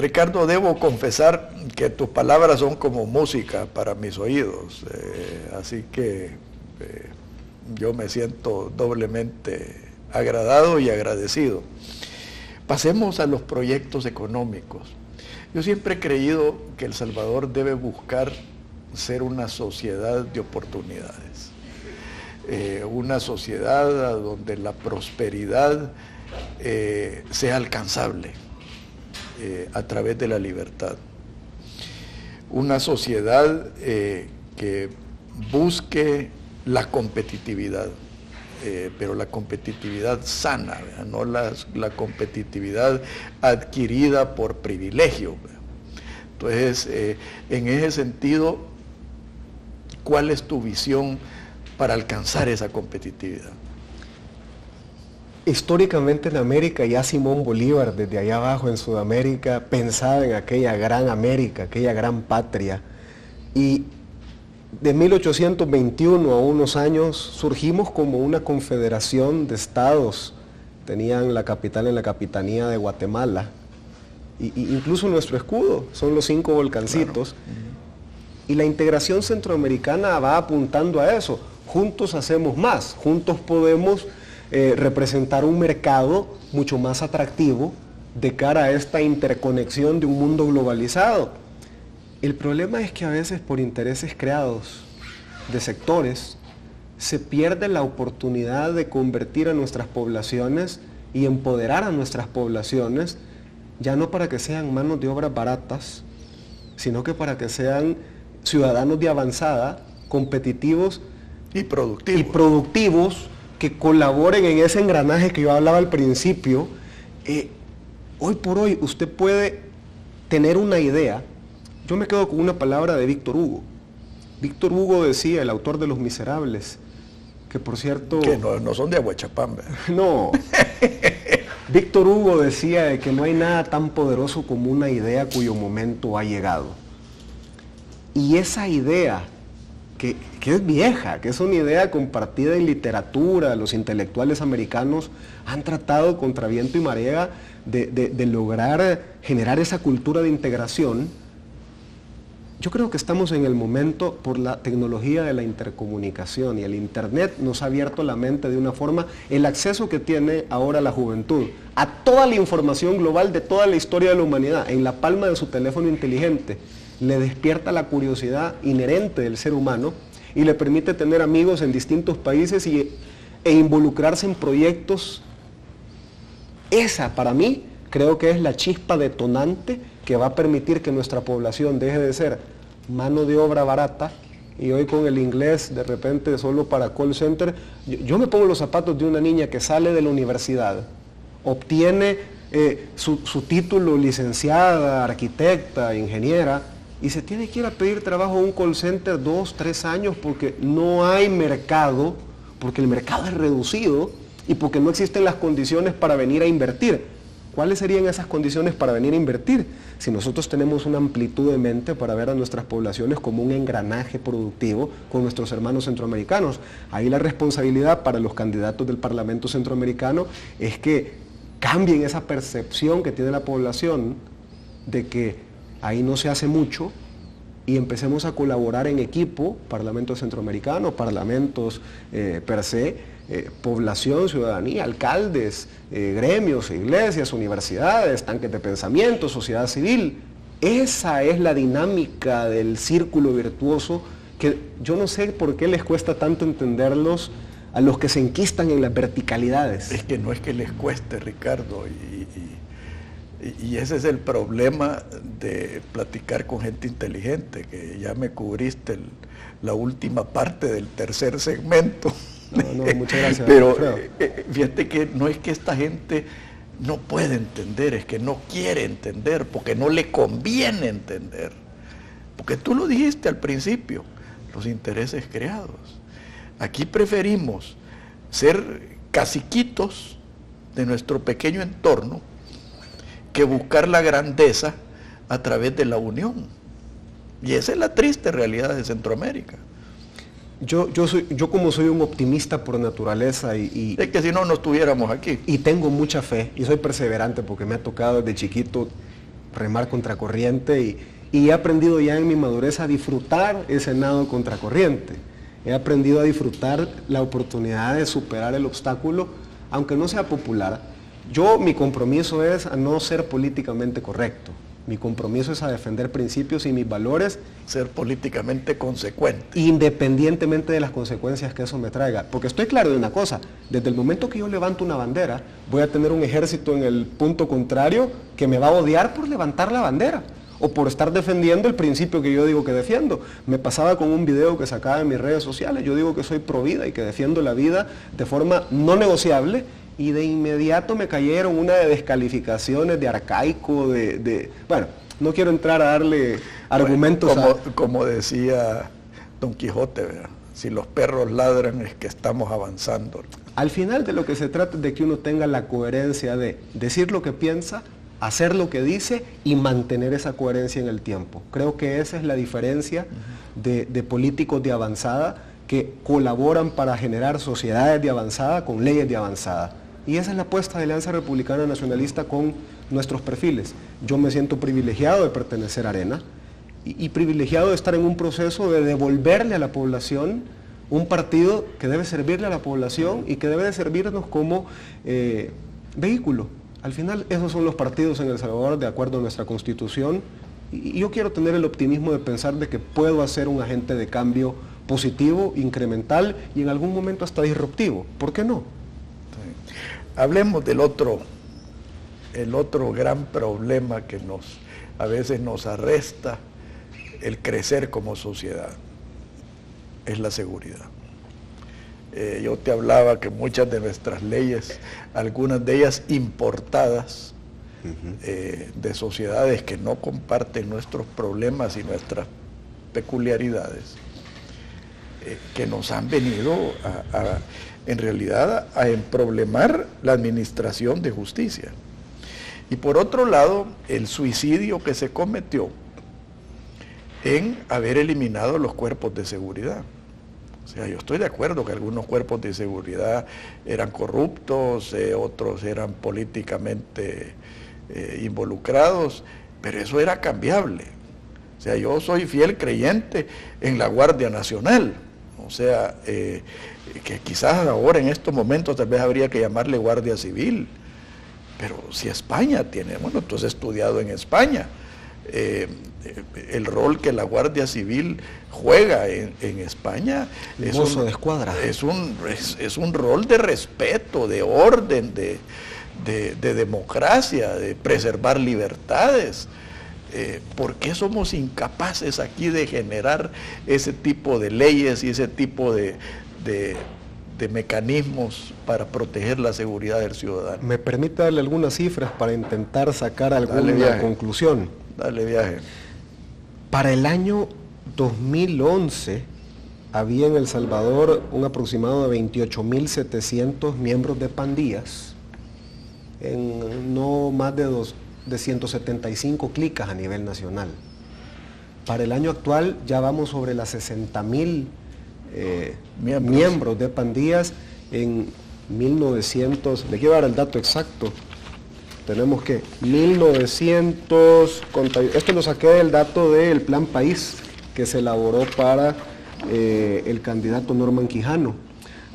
Ricardo, debo confesar que tus palabras son como música para mis oídos, eh, así que eh, yo me siento doblemente agradado y agradecido. Pasemos a los proyectos económicos. Yo siempre he creído que El Salvador debe buscar ser una sociedad de oportunidades, eh, una sociedad donde la prosperidad sea alcanzable eh, a través de la libertad. Una sociedad eh, que busque la competitividad, eh, pero la competitividad sana, no la, competitividad adquirida por privilegio. Entonces, en ese sentido, ¿cuál es tu visión para alcanzar esa competitividad? Históricamente en América, ya Simón Bolívar, desde allá abajo en Sudamérica, pensaba en aquella gran América, aquella gran patria. Y de 1821 a unos años surgimos como una confederación de estados. Tenían la capital en la capitanía de Guatemala. Y, incluso nuestro escudo son los cinco volcancitos. Y la integración centroamericana va apuntando a eso. Juntos hacemos más, juntos podemos eh, representar un mercado mucho más atractivo de cara a esta interconexión de un mundo globalizado. El problema es que a veces por intereses creados de sectores se pierde la oportunidad de convertir a nuestras poblaciones y empoderar a nuestras poblaciones, ya no para que sean manos de obra baratas, sino que para que sean ciudadanos de avanzada, competitivos y productivos, y productivos que colaboren en ese engranaje que yo hablaba al principio, eh, hoy por hoy usted puede tener una idea. Yo me quedo con una palabra de Víctor Hugo. Víctor Hugo decía, el autor de Los Miserables, que por cierto... Que no, son de Aguachapán. No. Víctor Hugo decía que no hay nada tan poderoso como una idea cuyo momento ha llegado. Y esa idea que, es vieja, que es una idea compartida en literatura, los intelectuales americanos han tratado contra viento y marea de, lograr generar esa cultura de integración. Yo creo que estamos en el momento por la tecnología de la intercomunicación y el Internet nos ha abierto la mente de una forma, el acceso que tiene ahora la juventud a toda la información global de toda la historia de la humanidad en la palma de su teléfono inteligente le despierta la curiosidad inherente del ser humano y le permite tener amigos en distintos países y, e involucrarse en proyectos. Esa para mí creo que es la chispa detonante que va a permitir que nuestra población deje de ser mano de obra barata y hoy con el inglés de repente solo para call center. Yo, me pongo los zapatos de una niña que sale de la universidad, obtiene eh, su, su título licenciada, arquitecta, ingeniera, y se tiene que ir a pedir trabajo a un call center dos, tres años porque no hay mercado, porque el mercado es reducido y porque no existen las condiciones para venir a invertir. ¿Cuáles serían esas condiciones para venir a invertir? Si nosotros tenemos una amplitud de mente para ver a nuestras poblaciones como un engranaje productivo con nuestros hermanos centroamericanos. Ahí la responsabilidad para los candidatos del Parlamento Centroamericano es que cambien esa percepción que tiene la población de que ahí no se hace mucho y empecemos a colaborar en equipo, parlamentos eh, per se, eh, población, ciudadanía, alcaldes, eh, gremios, iglesias, universidades, tanques de pensamiento, sociedad civil. Esa es la dinámica del círculo virtuoso que yo no sé por qué les cuesta tanto entenderlos a los que se enquistan en las verticalidades. Es que no es que les cueste, Ricardo, ese es el problema de platicar con gente inteligente, que ya me cubriste la última parte del tercer segmento. No, no, muchas gracias. Pero eh, eh, fíjate que no es que esta gente no puede entender, es que no quiere entender, porque no le conviene entender. Porque tú lo dijiste al principio, los intereses creados. Aquí preferimos ser caciquitos de nuestro pequeño entorno que buscar la grandeza a través de la unión. Y esa es la triste realidad de Centroamérica. Yo, yo, soy, yo como soy un optimista por naturaleza y, Es que si no, no estuviéramos aquí. Y tengo mucha fe y soy perseverante porque me ha tocado desde chiquito remar contracorriente y, y he aprendido ya en mi madurez a disfrutar ese nado contracorriente. He aprendido a disfrutar la oportunidad de superar el obstáculo, aunque no sea popular. Yo, mi compromiso es a no ser políticamente correcto. Mi compromiso es a defender principios y mis valores. Ser políticamente consecuente. Independientemente de las consecuencias que eso me traiga. Porque estoy claro de una cosa, desde el momento que yo levanto una bandera, voy a tener un ejército en el punto contrario que me va a odiar por levantar la bandera o por estar defendiendo el principio que yo digo que defiendo. Me pasaba con un video que sacaba en mis redes sociales, yo digo que soy pro vida y que defiendo la vida de forma no negociable y de inmediato me cayeron una de descalificaciones de arcaico, de... bueno, no quiero entrar a darle argumentos como, como decía Don Quijote, si los perros ladran es que estamos avanzando. Al final de lo que se trata es de que uno tenga la coherencia de decir lo que piensa, hacer lo que dice y mantener esa coherencia en el tiempo. Creo que esa es la diferencia de, de políticos de avanzada que colaboran para generar sociedades de avanzada con leyes de avanzada. Y esa es la apuesta de Alianza Republicana Nacionalista con nuestros perfiles. Yo me siento privilegiado de pertenecer a Arena y, privilegiado de estar en un proceso de devolverle a la población un partido que debe servirle a la población y que debe de servirnos como eh, vehículo. Al final esos son los partidos en El Salvador de acuerdo a nuestra constitución y yo quiero tener el optimismo de pensar de que puedo hacer un agente de cambio positivo, incremental y en algún momento hasta disruptivo. ¿Por qué no? Hablemos del otro, el otro gran problema que nos, a veces nos arresta el crecer como sociedad, es la seguridad. Eh, yo te hablaba que muchas de nuestras leyes, algunas de ellas importadas, eh, de sociedades que no comparten nuestros problemas y nuestras peculiaridades, eh, que nos han venido a en realidad a emproblemar la administración de justicia. Y por otro lado, el suicidio que se cometió en haber eliminado los cuerpos de seguridad. O sea, yo estoy de acuerdo que algunos cuerpos de seguridad eran corruptos, eh, otros eran políticamente eh, involucrados, pero eso era cambiable. O sea, yo soy fiel creyente en la Guardia Nacional. O sea, eh, que quizás ahora en estos momentos tal vez habría que llamarle Guardia Civil, pero si España tiene, bueno, tú has estudiado en España, eh, el rol que la Guardia Civil juega en, España es un, de escuadra. Es, un, es, un rol de respeto, de orden, de, de, democracia, de preservar libertades. Eh, ¿Por qué somos incapaces aquí de generar ese tipo de leyes y ese tipo de, de, mecanismos para proteger la seguridad del ciudadano. ¿Me permite darle algunas cifras para intentar sacar alguna conclusión? Dale viaje. Para el año 2011 había en El Salvador un aproximado de 28.700 miembros de pandillas, en no más de, dos, de 175 clicas a nivel nacional. Para el año actual ya vamos sobre las 60.000 eh, miembros. de pandillas en 1900, le quiero dar el dato exacto, tenemos que 1900, esto lo saqué del dato del Plan País que se elaboró para eh, el candidato Norman Quijano.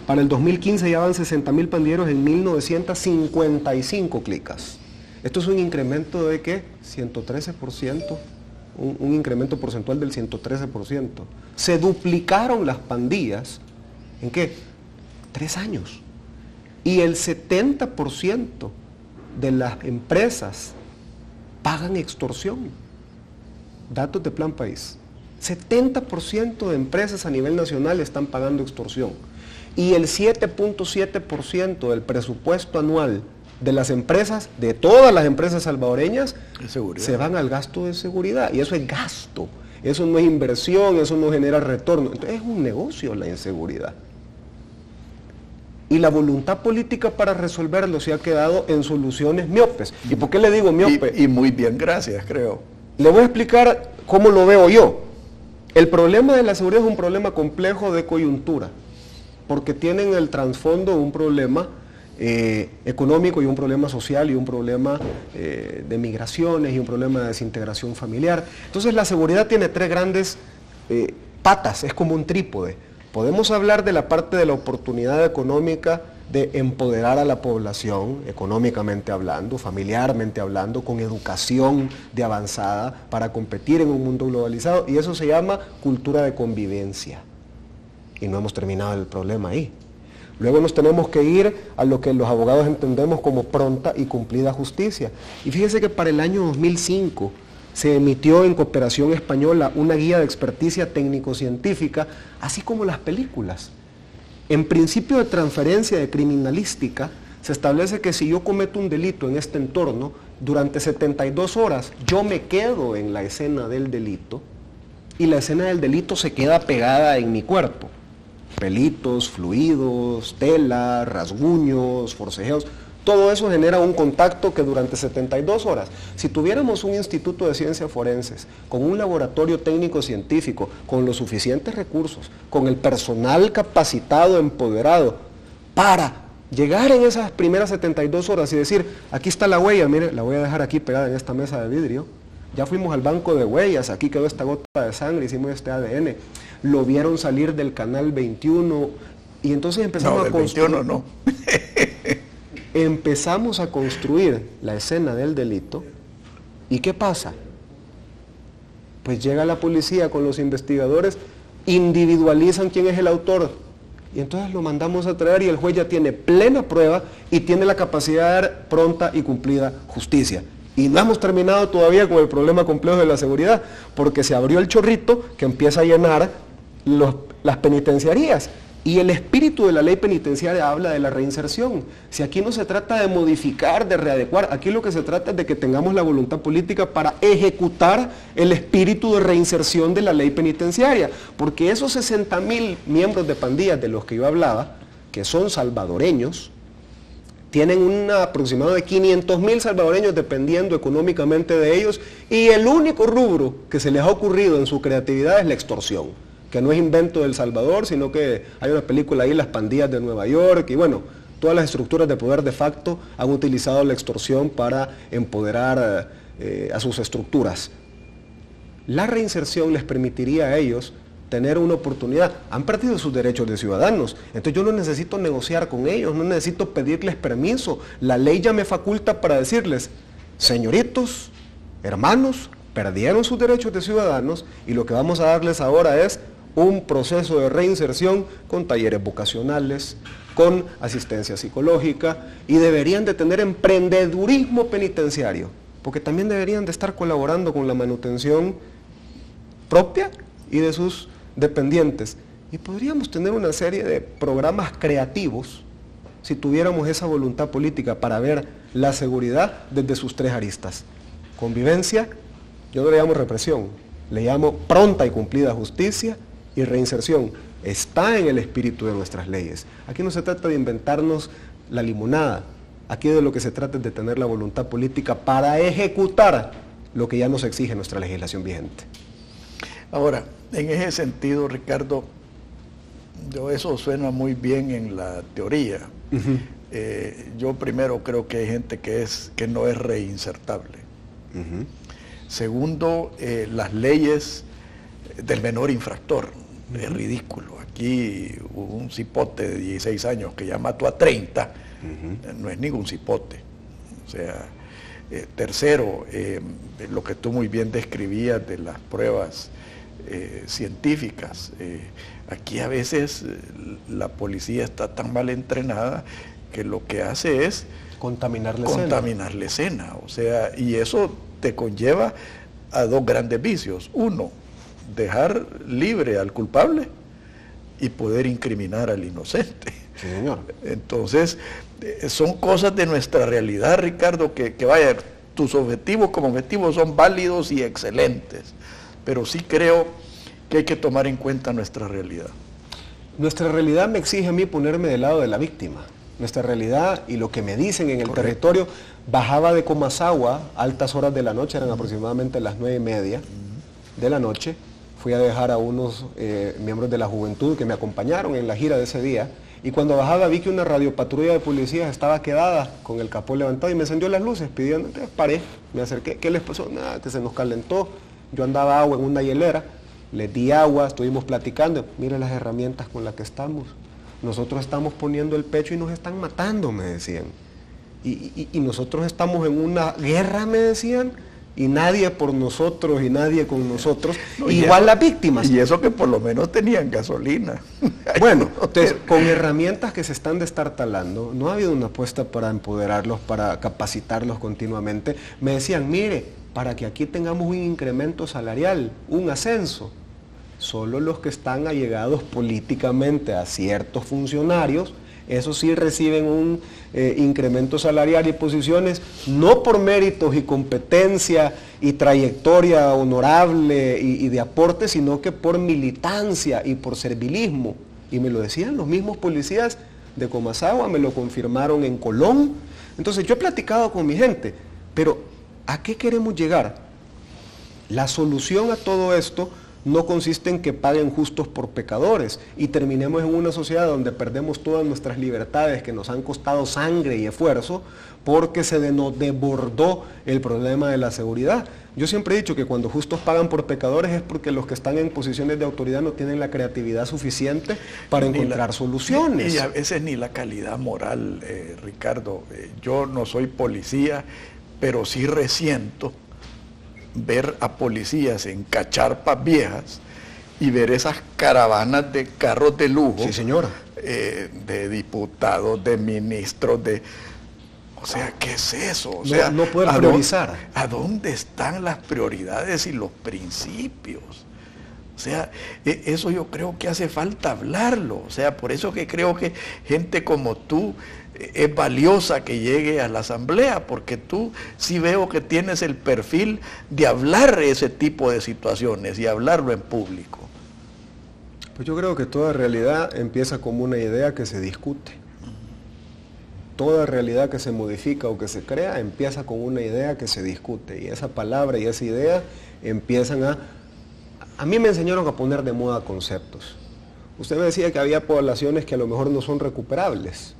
Para el 2015 ya van 60 mil pandilleros en 1955 clicas. Esto es un incremento de qué? 113% un, incremento porcentual del 113%. Se duplicaron las pandillas, ¿en qué? Tres años. Y el 70% de las empresas pagan extorsión. Datos de Plan País. 70% de empresas a nivel nacional están pagando extorsión. Y el 7.7% del presupuesto anual de las empresas, de todas las empresas salvadoreñas, se van al gasto de seguridad. Y eso es gasto, eso no es inversión, eso no genera retorno. Entonces es un negocio la inseguridad. Y la voluntad política para resolverlo se ha quedado en soluciones miopes. ¿Y por qué le digo miope? Y, y muy bien, gracias, creo. Le voy a explicar cómo lo veo yo. El problema de la seguridad es un problema complejo de coyuntura, porque tienen el trasfondo un problema eh, económico y un problema social y un problema eh, de migraciones y un problema de desintegración familiar. Entonces la seguridad tiene tres grandes eh, patas, es como un trípode. Podemos hablar de la parte de la oportunidad económica de empoderar a la población, económicamente hablando, familiarmente hablando, con educación de avanzada para competir en un mundo globalizado y eso se llama cultura de convivencia. Y no hemos terminado el problema ahí. Luego nos tenemos que ir a lo que los abogados entendemos como pronta y cumplida justicia. Y fíjense que para el año 2005 se emitió en cooperación española una guía de experticia técnico-científica, así como las películas. En principio de transferencia de criminalística, se establece que si yo cometo un delito en este entorno, durante 72 horas yo me quedo en la escena del delito y la escena del delito se queda pegada en mi cuerpo pelitos, fluidos, tela, rasguños, forcejeos. Todo eso genera un contacto que durante 72 horas, si tuviéramos un instituto de ciencias forenses, con un laboratorio técnico científico, con los suficientes recursos, con el personal capacitado, empoderado, para llegar en esas primeras 72 horas y decir, aquí está la huella, mire, la voy a dejar aquí pegada en esta mesa de vidrio, ya fuimos al banco de huellas, aquí quedó esta gota de sangre, hicimos este ADN, lo vieron salir del canal 21 y entonces empezamos a construir. no. empezamos a construir la escena del delito y ¿qué pasa? Pues llega la policía con los investigadores, individualizan quién es el autor y entonces lo mandamos a traer y el juez ya tiene plena prueba y tiene la capacidad de dar pronta y cumplida justicia. Y no hemos terminado todavía con el problema complejo de la seguridad, porque se abrió el chorrito que empieza a llenar las penitenciarías. Y el espíritu de la ley penitenciaria habla de la reinserción. Si aquí no se trata de modificar, de readecuar, aquí lo que se trata es de que tengamos la voluntad política para ejecutar el espíritu de reinserción de la ley penitenciaria. Porque esos 60 mil miembros de pandillas de los que yo hablaba, que son salvadoreños, tienen un aproximado de 500 mil salvadoreños dependiendo económicamente de ellos y el único rubro que se les ha ocurrido en su creatividad es la extorsión que no es invento del Salvador, sino que hay una película ahí, Las pandillas de Nueva York, y bueno, todas las estructuras de poder de facto han utilizado la extorsión para empoderar eh, a sus estructuras. La reinserción les permitiría a ellos tener una oportunidad. Han perdido sus derechos de ciudadanos. Entonces yo no necesito negociar con ellos, no necesito pedirles permiso. La ley ya me faculta para decirles, señoritos, hermanos, perdieron sus derechos de ciudadanos y lo que vamos a darles ahora es un proceso de reinserción con talleres vocacionales, con asistencia psicológica y deberían de tener emprendedurismo penitenciario, porque también deberían de estar colaborando con la manutención propia y de sus dependientes. Y podríamos tener una serie de programas creativos si tuviéramos esa voluntad política para ver la seguridad desde sus tres aristas. Convivencia, yo no le llamo represión, le llamo pronta y cumplida justicia, y reinserción está en el espíritu de nuestras leyes. Aquí no se trata de inventarnos la limonada, aquí de lo que se trata es de tener la voluntad política para ejecutar lo que ya nos exige nuestra legislación vigente. Ahora, en ese sentido, Ricardo, yo eso suena muy bien en la teoría. Eh, yo primero creo que hay gente que, es, que no es reinsertable. Segundo, eh, las leyes del menor infractor. Es ridículo. Aquí un cipote de 16 años que ya mató a 30, no es ningún cipote. O sea, eh, tercero, eh, lo que tú muy bien describías de las pruebas eh, científicas. aquí a veces la policía está tan mal entrenada que lo que hace es contaminar la contaminar la escena. O sea, y eso te conlleva a dos grandes vicios. Uno, dejar libre al culpable y poder incriminar al inocente. señor. Entonces, eh, son cosas de nuestra realidad, Ricardo, que, que vaya, tus objetivos como objetivos son válidos y excelentes, pero sí creo que hay que tomar en cuenta nuestra realidad. Nuestra realidad me exige a mí ponerme del lado de la víctima. Nuestra realidad y lo que me dicen en el territorio, bajaba de Comasagua, altas horas de la noche, eran aproximadamente las nueve y media de la noche, fui a dejar a unos eh, miembros de la juventud que me acompañaron en la gira de ese día Y cuando bajaba vi que una radiopatrulla de policías estaba quedada con el capó levantado y me encendió las luces pidiendo, entonces paré, me acerqué, ¿qué les pasó? Nada, que se nos calentó. Yo andaba agua en una hielera, les di agua, estuvimos platicando, mire las herramientas con las que estamos. Nosotros estamos poniendo el pecho y nos están matando, me decían. Y, y nosotros estamos en una guerra, me decían, y nadie por nosotros y nadie con nosotros, igual las víctimas. Y eso que por lo menos tenían gasolina. Bueno, entonces, con herramientas que se están destartalando, no ha habido una apuesta para empoderarlos, para capacitarlos continuamente. Me decían, mire, para que aquí tengamos un incremento salarial, un ascenso, solo los que están allegados políticamente a ciertos funcionarios eso sí reciben un eh, incremento salarial y posiciones, no por méritos y competencia y trayectoria honorable y, de aporte, sino que por militancia y por servilismo. Y me lo decían los mismos policías de Comasagua, me lo confirmaron en Colón. Entonces yo he platicado con mi gente, pero ¿a qué queremos llegar? La solución a todo esto no consiste en que paguen justos por pecadores y terminemos en una sociedad donde perdemos todas nuestras libertades que nos han costado sangre y esfuerzo porque se nos desbordó el problema de la seguridad. Yo siempre he dicho que cuando justos pagan por pecadores es porque los que están en posiciones de autoridad no tienen la creatividad suficiente para encontrar soluciones. Y a veces ni la calidad moral, eh, Ricardo. Eh, yo no soy policía, pero sí resiento ver a policías en cacharpas viejas y ver esas caravanas de carros de lujo. Sí, señora. Eh, de diputados, de ministros, de... O sea, ¿qué es eso? O sea, no, puede priorizar. ¿A dónde están las prioridades y los principios? O sea, e, eso yo creo que hace falta hablarlo. O sea, por eso que creo que gente como tú es valiosa que llegue a la asamblea, porque tú sí veo que tienes el perfil de hablar ese tipo de situaciones y hablarlo en público. Pues yo creo que toda realidad empieza como una idea que se discute. Toda realidad que se modifica o que se crea empieza con una idea que se discute. Y esa palabra y esa idea empiezan a... A mí me enseñaron a poner de moda conceptos. Usted me decía que había poblaciones que a lo mejor no son recuperables.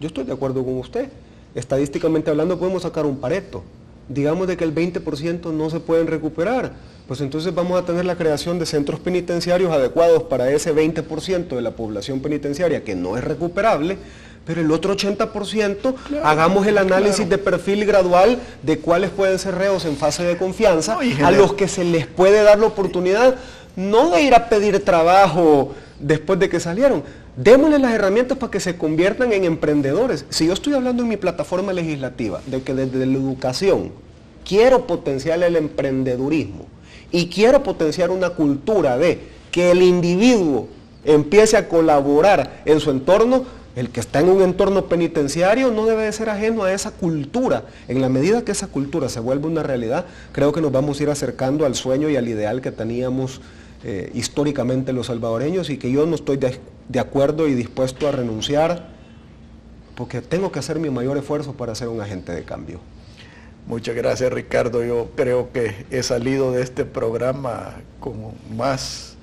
Yo estoy de acuerdo con usted. Estadísticamente hablando podemos sacar un pareto. Digamos de que el 20% no se pueden recuperar. Pues entonces vamos a tener la creación de centros penitenciarios adecuados para ese 20% de la población penitenciaria que no es recuperable, pero el otro 80% hagamos el análisis de perfil gradual de cuáles pueden ser reos en fase de confianza, a los que se les puede dar la oportunidad no de ir a pedir trabajo después de que salieron, Démosle las herramientas para que se conviertan en emprendedores. Si yo estoy hablando en mi plataforma legislativa de que desde la educación quiero potenciar el emprendedurismo y quiero potenciar una cultura de que el individuo empiece a colaborar en su entorno, el que está en un entorno penitenciario no debe de ser ajeno a esa cultura. En la medida que esa cultura se vuelve una realidad, creo que nos vamos a ir acercando al sueño y al ideal que teníamos eh, históricamente los salvadoreños y que yo no estoy de, acuerdo y dispuesto a renunciar porque tengo que hacer mi mayor esfuerzo para ser un agente de cambio. Muchas gracias Ricardo. Yo creo que he salido de este programa con más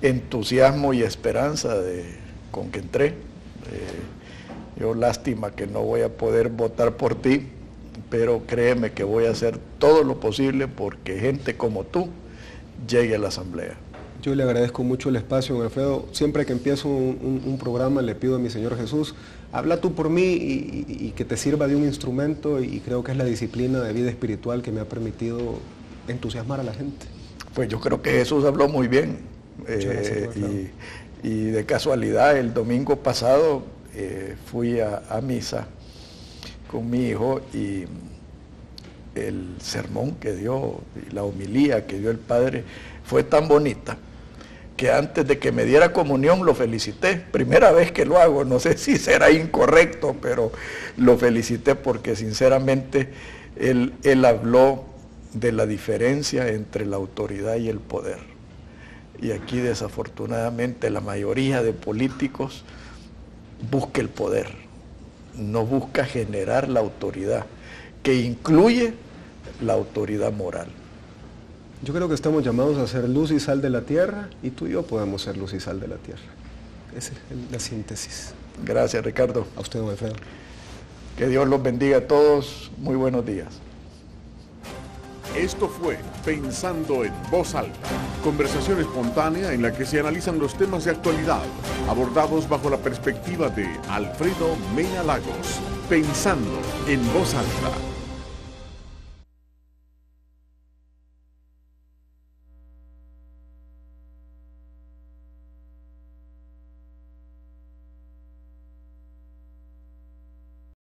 entusiasmo y esperanza de, con que entré. Eh, yo lástima que no voy a poder votar por ti, pero créeme que voy a hacer todo lo posible porque gente como tú llegue a la asamblea. Yo le agradezco mucho el espacio, Alfredo. Siempre que empiezo un, programa le pido a mi Señor Jesús, habla tú por mí y, que te sirva de un instrumento y creo que es la disciplina de vida espiritual que me ha permitido entusiasmar a la gente. Pues yo creo que Jesús habló muy bien. Eh, y, de casualidad, el domingo pasado eh, fui a, a misa con mi hijo y el sermón que dio, la homilía que dio el Padre, fue tan bonita que antes de que me diera comunión lo felicité. Primera vez que lo hago, no sé si será incorrecto, pero lo felicité porque sinceramente él, él habló de la diferencia entre la autoridad y el poder. Y aquí desafortunadamente la mayoría de políticos busca el poder, no busca generar la autoridad, que incluye la autoridad moral. Yo creo que estamos llamados a ser luz y sal de la tierra y tú y yo podemos ser luz y sal de la tierra. Esa es la síntesis. Gracias, Ricardo. A usted, don Alfredo. Que Dios los bendiga a todos. Muy buenos días. Esto fue Pensando en Voz Alta, conversación espontánea en la que se analizan los temas de actualidad, abordados bajo la perspectiva de Alfredo Mena Lagos. Pensando en Voz Alta.